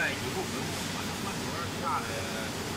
在以后，比如说我们发下来。